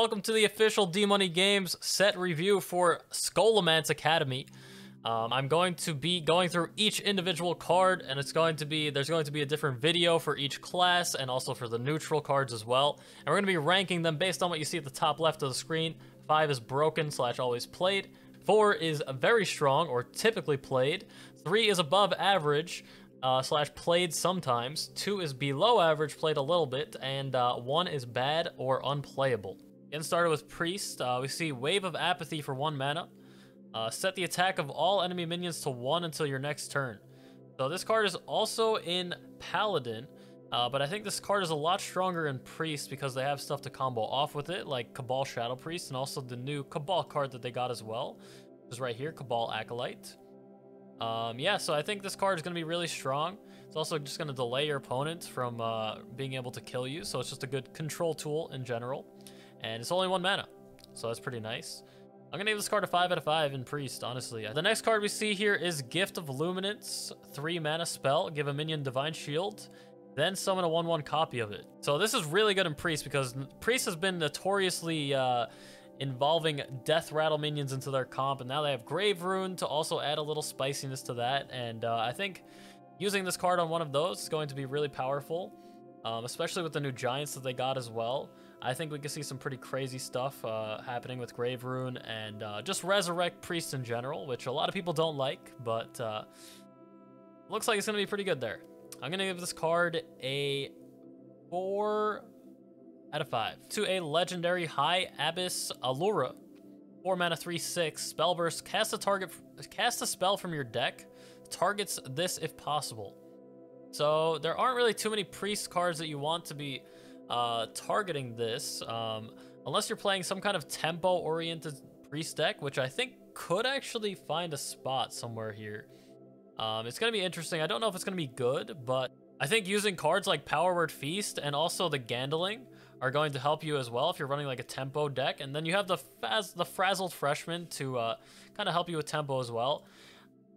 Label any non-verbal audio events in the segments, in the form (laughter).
Welcome to the official D-Money Games set review for Scholomance Academy. Um, I'm going to be going through each individual card, and it's going to be, there's going to be a different video for each class, and also for the neutral cards as well. And we're going to be ranking them based on what you see at the top left of the screen. Five is broken slash always played. Four is very strong, or typically played. Three is above average, uh, slash played sometimes. Two is below average, played a little bit. And uh, one is bad or unplayable. Getting started with Priest, uh, we see Wave of Apathy for 1 mana. Uh, set the attack of all enemy minions to 1 until your next turn. So this card is also in Paladin, uh, but I think this card is a lot stronger in Priest because they have stuff to combo off with it, like Cabal Shadow Priest, and also the new Cabal card that they got as well, which is right here, Cabal Acolyte. Um, yeah, so I think this card is going to be really strong. It's also just going to delay your opponent from uh, being able to kill you, so it's just a good control tool in general. And it's only one mana, so that's pretty nice. I'm gonna give this card a 5 out of 5 in Priest, honestly. The next card we see here is Gift of Luminance, 3 mana spell, give a minion Divine Shield, then summon a 1-1 copy of it. So this is really good in Priest because Priest has been notoriously uh, involving Deathrattle minions into their comp, and now they have Grave Rune to also add a little spiciness to that, and uh, I think using this card on one of those is going to be really powerful, um, especially with the new Giants that they got as well. I think we could see some pretty crazy stuff uh, happening with Grave Rune and uh, just Resurrect Priest in general, which a lot of people don't like, but uh, looks like it's going to be pretty good there. I'm going to give this card a 4 out of 5. To a legendary High Abbess Alura. 4 mana 3 6. Spellburst. Cast a target cast a spell from your deck. Targets this if possible. So there aren't really too many priest cards that you want to be uh, targeting this, um, unless you're playing some kind of tempo-oriented priest deck, which I think could actually find a spot somewhere here. Um, it's going to be interesting. I don't know if it's going to be good, but I think using cards like Power Word Feast and also the Gandling are going to help you as well if you're running like a tempo deck. And then you have the Faz the Frazzled Freshman to uh, kind of help you with tempo as well.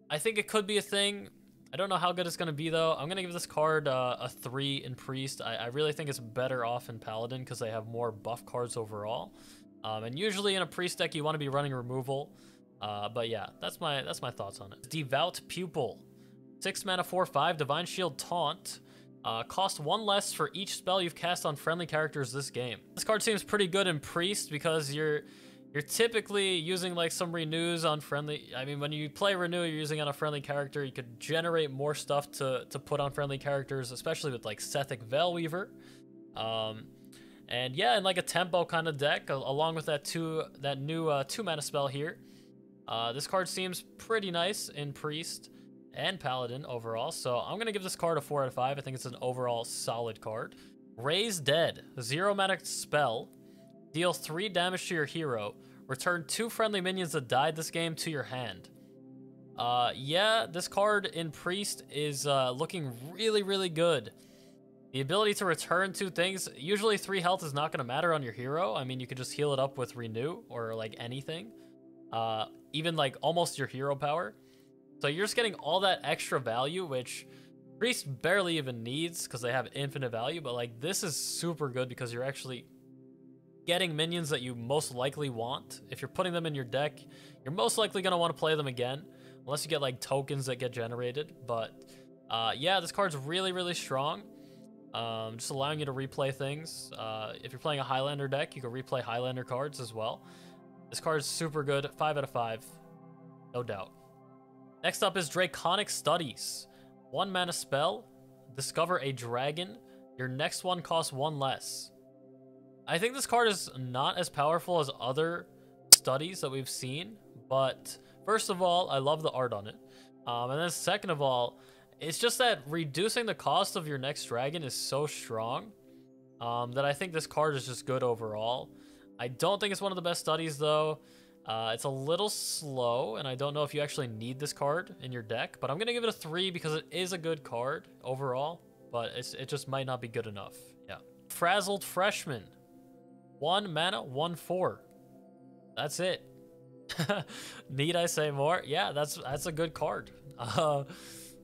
I think it could be a thing. I don't know how good it's going to be, though. I'm going to give this card uh, a 3 in Priest. I, I, really think it's better off in Paladin because they have more buff cards overall. Um, and usually in a Priest deck, you want to be running removal. Uh, but yeah, that's my that's my thoughts on it. Devout Pupil. 6 mana, 4-5, Divine Shield Taunt. Uh, cost one less for each spell you've cast on friendly characters this game. This card seems pretty good in Priest because you're you're typically using like some renews on friendly. I mean, when you play renew, you're using on a friendly character. You could generate more stuff to to put on friendly characters, especially with like Sethekk Veilweaver. Um, and yeah, in like a tempo kind of deck, along with that two that new uh, two mana spell here. Uh, this card seems pretty nice in Priest and Paladin overall, so I'm gonna give this card a four out of five. I think it's an overall solid card. Raise Dead, zero mana spell. Deal 3 damage to your hero. Return 2 friendly minions that died this game to your hand. Uh, yeah, this card in Priest is uh, looking really, really good. The ability to return two things, usually 3 health is not going to matter on your hero. I mean, you could just heal it up with Renew or like anything. Uh, even like almost your hero power. So you're just getting all that extra value, which Priest barely even needs because they have infinite value. But like this is super good because you're actually getting minions that you most likely want. If you're putting them in your deck, you're most likely going to want to play them again, unless you get like tokens that get generated. But uh, yeah, this card's really, really strong. Um, just allowing you to replay things. Uh, if you're playing a Highlander deck, you can replay Highlander cards as well. This card's super good. 5 out of 5. No doubt. Next up is Draconic Studies. One mana spell. Discover a dragon. Your next one costs one less. I think this card is not as powerful as other studies that we've seen, but first of all, I love the art on it. Um, and then second of all, it's just that reducing the cost of your next dragon is so strong um, that I think this card is just good overall. I don't think it's one of the best studies though. Uh, it's a little slow, and I don't know if you actually need this card in your deck, but I'm going to give it a 3 because it is a good card overall, but it just might not be good enough. Yeah. Frazzled Freshman. One mana, one four. That's it. (laughs) Need I say more? Yeah, that's that's a good card. (laughs) Uh,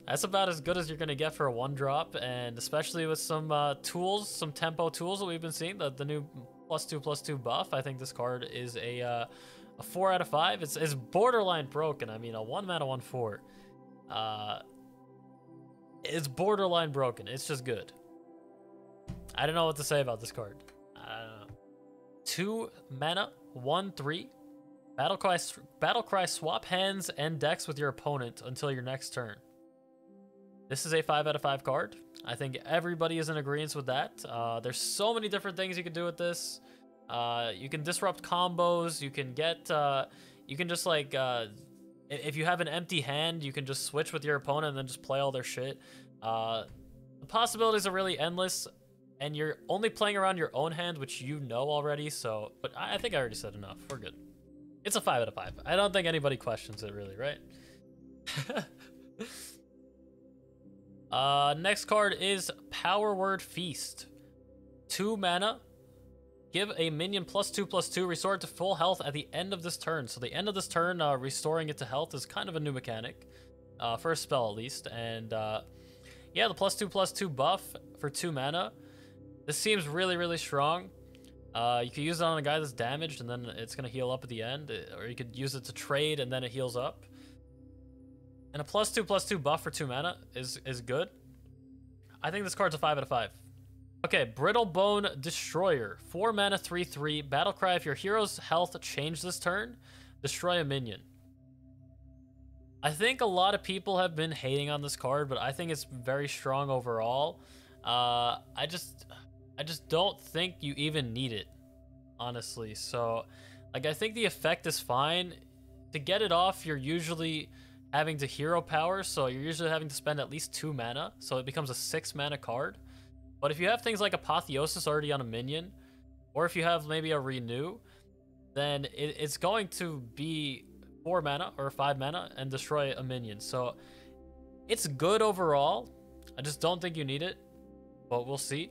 that's about as good as you're gonna get for a one drop, and especially with some uh, tools, some tempo tools that we've been seeing, the, the new plus two plus two buff. I think this card is a uh, a four out of five. It's, it's borderline broken. I mean, a one mana one four. Uh, it's borderline broken. It's just good. I don't know what to say about this card. Two mana, one three. Battlecry, Battlecry swap hands and decks with your opponent until your next turn. This is a 5 out of 5 card. I think everybody is in agreement with that. Uh, there's so many different things you can do with this. Uh, you can disrupt combos. You can get... Uh, you can just like... Uh, if you have an empty hand, you can just switch with your opponent and then just play all their shit. Uh, the possibilities are really endless. And you're only playing around your own hand, which you know already. So, But I, I think I already said enough. We're good. It's a 5 out of 5. I don't think anybody questions it really, right? (laughs) Uh, next card is Power Word Feast. Two mana. Give a minion plus two plus two. Restore it to full health at the end of this turn. So the end of this turn, uh, restoring it to health is kind of a new mechanic. Uh, a spell at least. And uh, yeah, the plus two plus two buff for two mana. This seems really, really strong. Uh, you could use it on a guy that's damaged and then it's going to heal up at the end. Or you could use it to trade and then it heals up. And a plus two plus two buff for two mana is is good. I think this card's a five out of five. Okay, Brittlebone Destroyer. Four mana, three three. Battle cry. If your hero's health changed this turn, destroy a minion. I think a lot of people have been hating on this card, but I think it's very strong overall. Uh, I just, I just don't think you even need it, honestly. So, like, I think the effect is fine. To get it off, you're usually having to hero power, so you're usually having to spend at least two mana, so it becomes a six mana card. But if you have things like Apotheosis already on a minion, or if you have maybe a Renew, then it, it's going to be four mana or five mana and destroy a minion. So it's good overall. I just don't think you need it, but we'll see.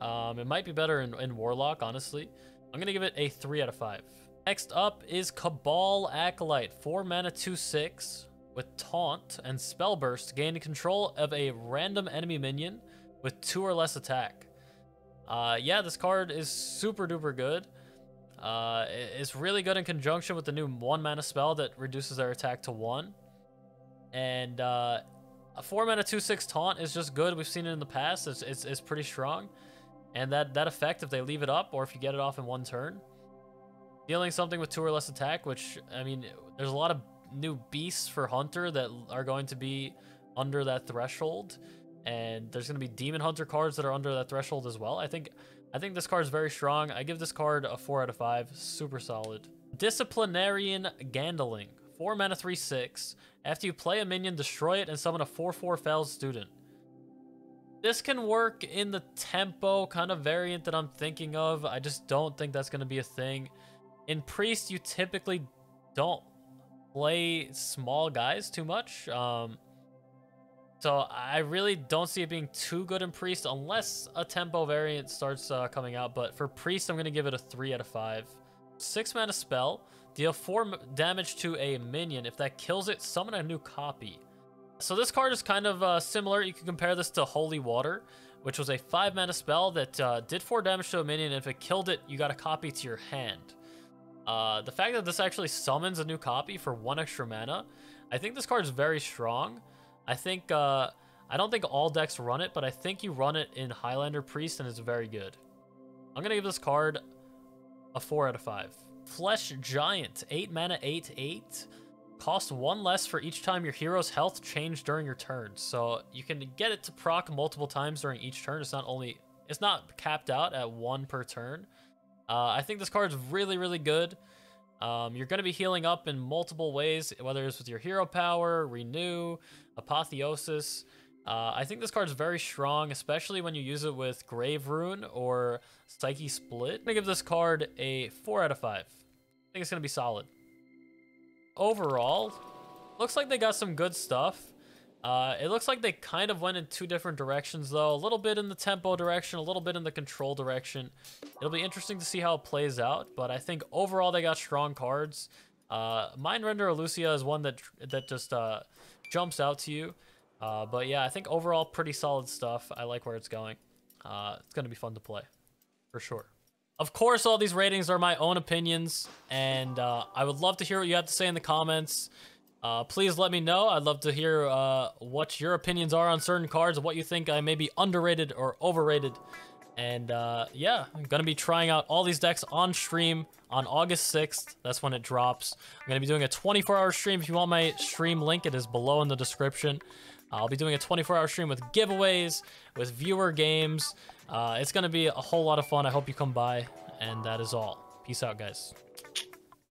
Um, it might be better in, in Warlock, honestly. I'm to give it a 3 out of 5. Next up is Cabal Acolyte. 4 mana, 2 6 with Taunt and Spell Burst, gaining control of a random enemy minion with two or less attack. Uh, yeah, this card is super duper good. Uh, it's really good in conjunction with the new one mana spell that reduces their attack to one. And uh, a four mana two six taunt is just good. We've seen it in the past. It's, it's, it's pretty strong. And that, that effect, if they leave it up or if you get it off in one turn, dealing something with two or less attack, which, I mean, there's a lot of new beasts for Hunter that are going to be under that threshold. And there's going to be Demon Hunter cards that are under that threshold as well. I think I think this card is very strong. I give this card a 4 out of 5. Super solid. Disciplinarian Gandling. 4 mana 3 6. After you play a minion, destroy it and summon a 4 4 Fel student. This can work in the tempo kind of variant that I'm thinking of. I just don't think that's going to be a thing. In Priest, you typically don't play small guys too much. Um, so I really don't see it being too good in Priest unless a tempo variant starts uh, coming out. But for Priest, I'm going to give it a 3 out of 5. 6 mana spell. Deal 4 damage to a minion. If that kills it, summon a new copy. So this card is kind of uh, similar. You can compare this to Holy Water, which was a 5 mana spell that uh, did 4 damage to a minion. and If it killed it, you got a copy to your hand. Uh, the fact that this actually summons a new copy for one extra mana, I think this card is very strong. I think, uh, I don't think all decks run it, but I think you run it in Highlander Priest and it's very good. I'm gonna give this card a 4 out of 5. Flesh Giant, 8 mana, 8, 8. Cost 1 less for each time your hero's health changed during your turn. So you can get it to proc multiple times during each turn. It's not only, it's not capped out at 1 per turn. Uh, I think this card is really, really good. Um, you're going to be healing up in multiple ways, whether it's with your hero power, renew, apotheosis. Uh, I think this card is very strong, especially when you use it with Grave Rune or Psyche Split. I'm going to give this card a 4 out of 5. I think it's going to be solid. Overall, looks like they got some good stuff. Uh, it looks like they kind of went in two different directions, though. A little bit in the tempo direction, a little bit in the control direction. It'll be interesting to see how it plays out, but I think overall they got strong cards. Uh, Mindrender Illucia is one that that just uh, jumps out to you. Uh, but yeah, I think overall pretty solid stuff. I like where it's going. Uh, it's going to be fun to play, for sure. Of course, all these ratings are my own opinions, and uh, I would love to hear what you have to say in the comments. Uh, please let me know. I'd love to hear uh, what your opinions are on certain cards, what you think I may be underrated or overrated. And uh, yeah, I'm going to be trying out all these decks on stream on August 6th. That's when it drops. I'm going to be doing a 24-hour stream. If you want my stream link, it is below in the description. I'll be doing a 24-hour stream with giveaways, with viewer games. Uh, it's going to be a whole lot of fun. I hope you come by. And that is all. Peace out, guys.